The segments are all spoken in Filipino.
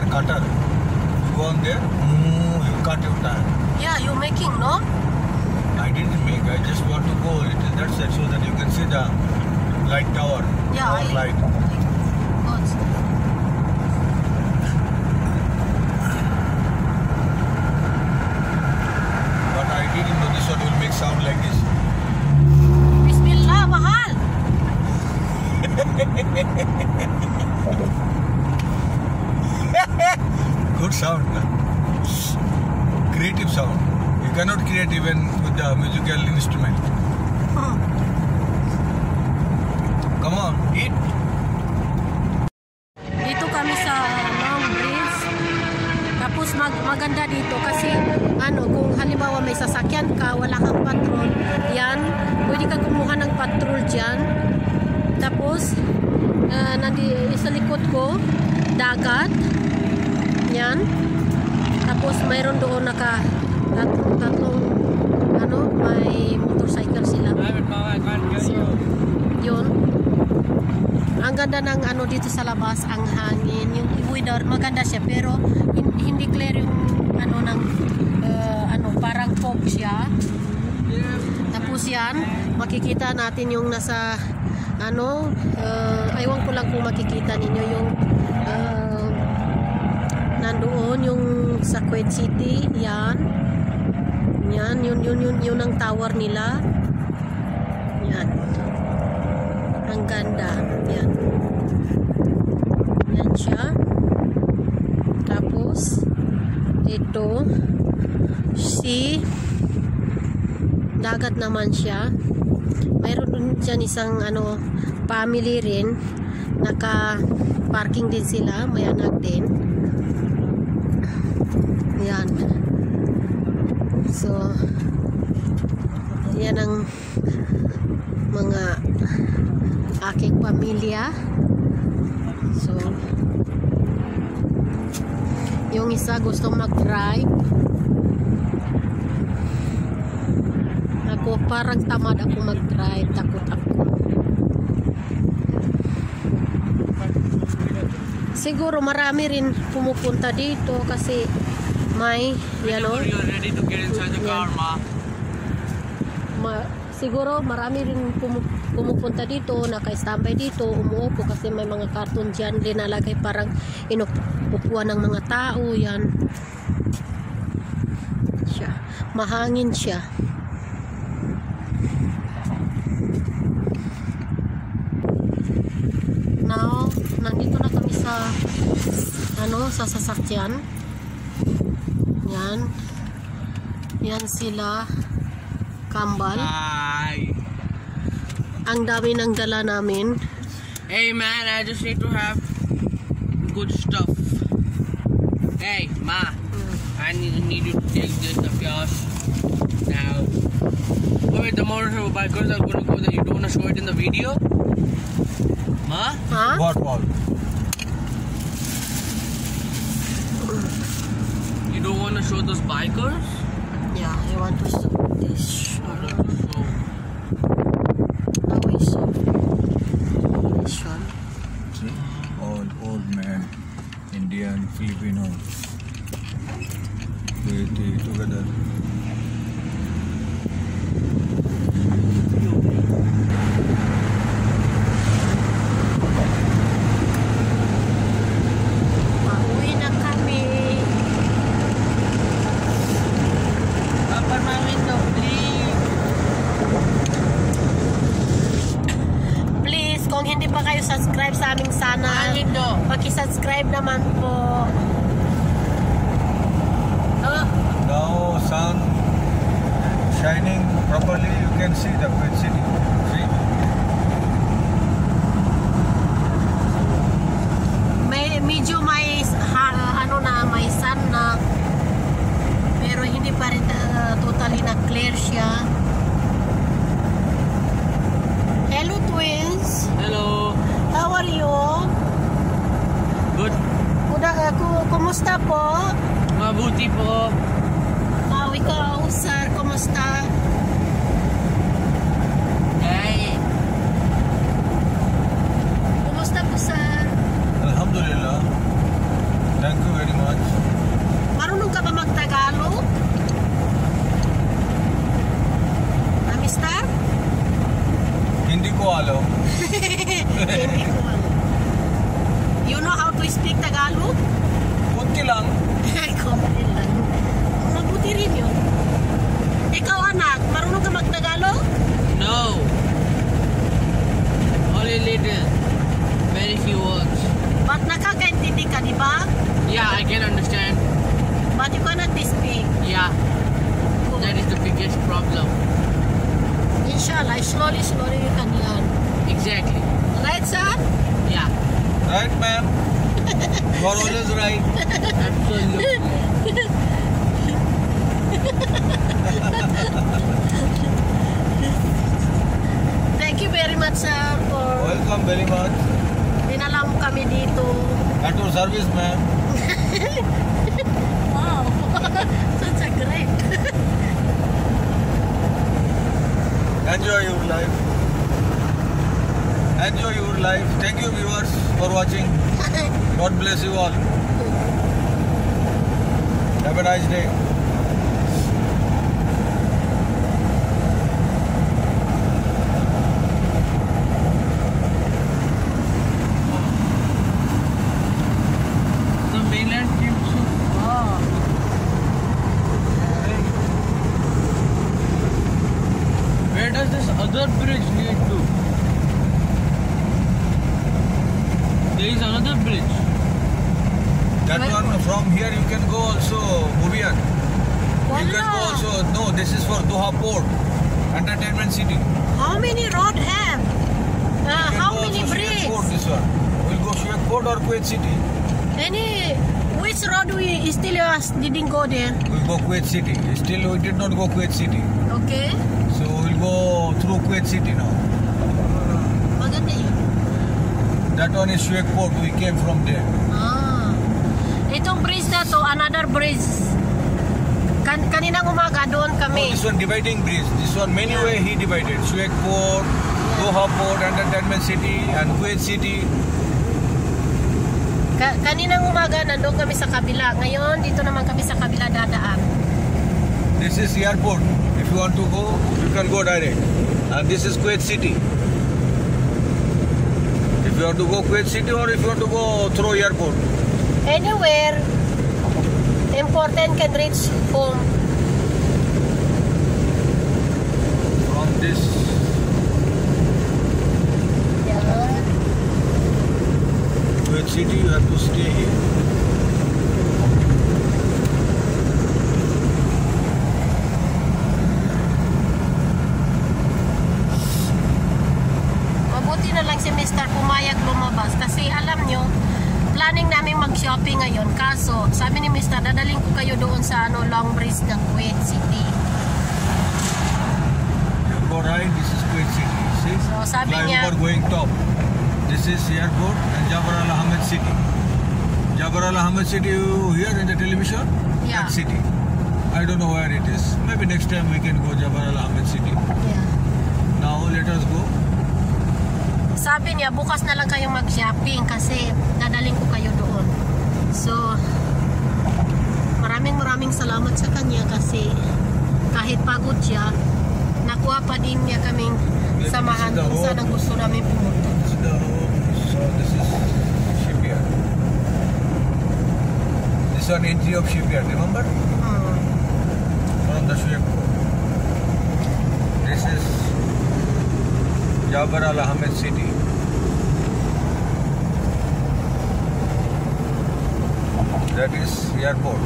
hair cutter. Mm, you go on there, you cut your hair. Yeah, you're making, no? I didn't make, I just want to go a little, that's it, so that you can see the light tower. Yeah, I, light. But I didn't know this one will make sound like this. Bismillah, Mahal! sound. Creative sound. You cannot create even with the musical instrument. Come on, eat. Dito kami sa Long Bridge. Tapos mag maganda dito kasi ano, kung halimbawa may sasakyan ka, wala kang patrol, yan, pwede ka kumuha ng patrol dyan. Tapos, uh, nandi, sa likod ko, dagat. Yan. Tapos mayroon doon naka tatlong, tatlong ano, may motorcycle sila. So, yun. Ang ganda ng ano dito sa labas, ang hangin, yung weather, maganda siya pero hin- hindi clear yung ano ng uh, ano parang fog siya. Tapos yan, makikita natin yung nasa ano, uh, aywan ko lang kung makikita ninyo yung uh, nandoon yung sa Kuwait City, yan. Yan, yun yun yun yun ang tower nila. Yan. Ang ganda. Yan. Yan siya. Tapos, ito, si dagat naman siya. Mayroon din dyan isang ano, family rin. Naka parking din sila. May anak din. Yan. So, yan ang mga aking pamilya. So, yung isa gustong mag-drive. Ako parang tamad ako mag-drive. Takot ako. Siguro marami rin pumupunta dito kasi may, you know, you're ready to get inside the car, ma. ma siguro marami rin pumu- pumupunta dito, naka-standby dito, umuupo kasi may mga karton dyan linalagay parang inupupuan ng mga tao, yan. Siya. Mahangin siya. Now, nandito na kami sa ano, sa sasakyan. Yan. Yan sila kambal. Hi. Ang dami ng dala namin. Hey, man, I just need to have good stuff. Hey, ma, hmm. I need, need you to take this of yours now. Oh, wait, the motorcycle bikers are gonna go there. You don't wanna show it in the video? Ma? Ha? What all? You wanna show those bikers? Yeah, I want to show this. Window. paki-subscribe naman po. Huh? Now sun shining properly, you can see the Kuwait city. See? May medyo may ha, ano na may sun na pero hindi pa rin uh, totally na clear siya. Hello twins. Hello. How are you? Good. Kuda ako, kumusta po? Mabuti po. Ikaw, ikaw, sir, kumusta? Very much. dinala mo kami dito. At your service, ma'am. Wow, such a great. Enjoy your life. Enjoy your life. Thank you, viewers, for watching. God bless you all. Have a nice day. From here you can go also Bubian. You can go also no, this is for Doha Port, Entertainment City. How many road have? Uh, how many Sheikh Port bridges? this one. We'll go Sheikh Port or Kuwait City. Any, which road we still us didn't go there? We'll go Kuwait City. Still we did not go Kuwait City. Okay? So we'll go through Kuwait City now. That one is Sheikh Port. We came from there. Ah. Itong bridge na to, another bridge. Kan kaninang umaga doon kami. this one dividing bridge. This one many Yeah. way he divided. Sheikh Port, Doha Port, Entertainment City, and Kuwait City. Ka kaninang umaga nandoon kami sa kabila. Ngayon, dito naman kami sa kabila dadaan. This is airport. If you want to go, you can go direct. And this is Kuwait City. If you want to go Kuwait City or if you want to go through airport. Anywhere, important can reach home. From this Yeah. Kuwait City, you have to stay here. Mabuti na lang si Mr. pumayag lumabas kasi alam nyo, planning namin mag-shopping ngayon. Kaso, sabi ni Mr. dadaling ko kayo doon sa ano, Long Bridge ng Kuwait City. You go right, this is Kuwait City. See? So, sabi niya, Flyover going top. This is airport and Jabal Al Ahmed City. Jabal Al Ahmed City, you hear in the television? Yeah. That city. I don't know where it is. Maybe next time we can go Jabal Al Ahmed City. yeah. Now let us go. Sabi niya, bukas na lang kayong mag-shopping kasi dadaling ko kayo doon. So, maraming maraming salamat sa kanya kasi kahit pagod siya, nakuha pa din niya kaming samahan is kung saan ang gusto namin pumunta. Is. So this is shipyard. This one entry of shipyard, remember? Hmm. From the ship. This is Jabar Al Ahmed City. That is airport.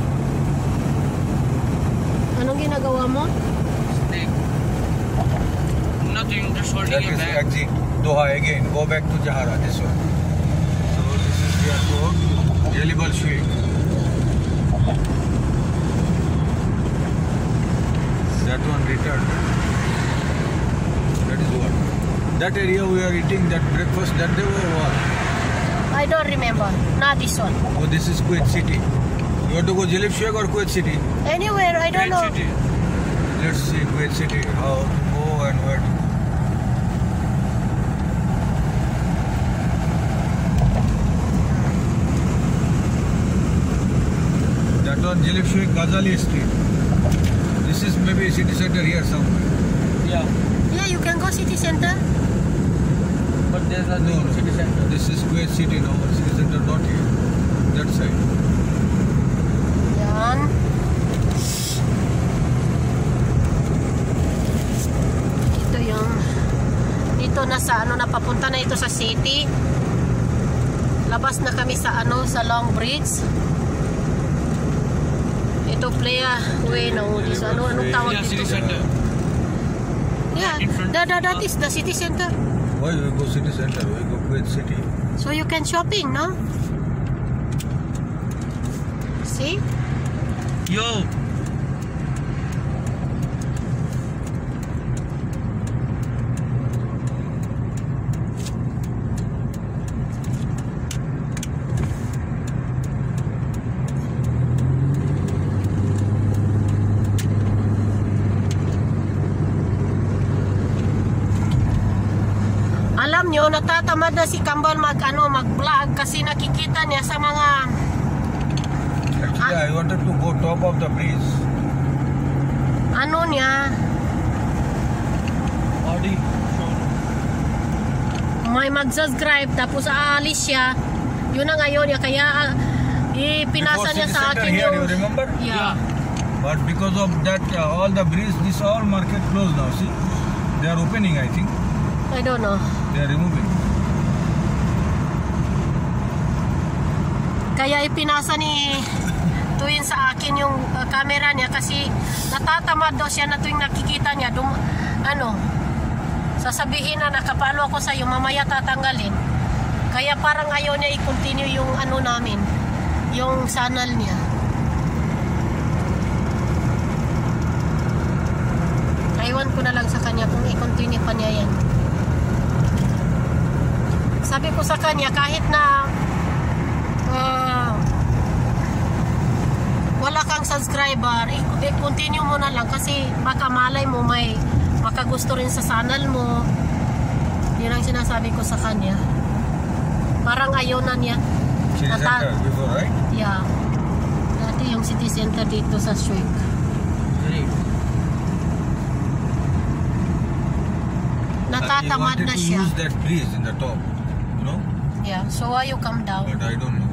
Anong ginagawa mo? Snake. Nothing, just holding That is back. exit. Doha again. Go back to Jahara, this one. So this is the airport. Jelibal Sheikh. That one returned. That is what. That area we are eating that breakfast that day or what? I don't remember. Not this one. Oh, this is Kuwait City. You want to go Jalib Sheikh or Kuwait City? Anywhere, I don't Red know. City. Let's see Kuwait City. How to go and where to go. That one Jalib Sheikh Ghazali Street. This is maybe city center here somewhere. Yeah. City center. but there's No, no. city center. This is Kuwait City now. City center not here. That side. Yan. Ito yung dito na sa ano napapunta na ito sa city. Labas na kami sa ano sa Long Bridge. Ito playa way no this ano anong tawag Yeah, city dito? center. Yeah, in that, that, that of- is the city center. Why we go city center? We go Kuwait City. So you can shopping, no? See? Yo, nyo, natatamad na si Kambal mag, ano, mag-vlog kasi nakikita niya sa mga Actually, I wanted to go top of the bridge. ano niya, Audi. may mag-subscribe tapos aalis siya. Yun ang ngayon niya. Kaya ah, ipinasa niya sa akin here, yung... you remember? Yeah. But because of that, uh, all the bridge, this all market closed now. See, they are opening. I think I don't know. They are removing. Kaya ipinasa ni Tuwin sa akin yung uh, camera niya kasi natatamad daw siya na tuwing nakikita niya dum, ano sasabihin na nakapalo ako sa iyo mamaya tatanggalin. Kaya parang ayaw niya i-continue yung ano namin yung channel niya. Iwan ko na lang sa kanya kung i-continue pa niya yan sabi ko sa kanya kahit na ah, wala kang subscriber, i- i-continue mo na lang kasi baka malay mo may makagusto rin sa channel mo. Yun ang sinasabi ko sa kanya. Parang ayaw na niya. City center before, right? Yeah. Dati yung city center dito sa Shuik. Great. Natatamad na siya. use that bridge in the top, know. Yeah. So why you come down? But I don't know.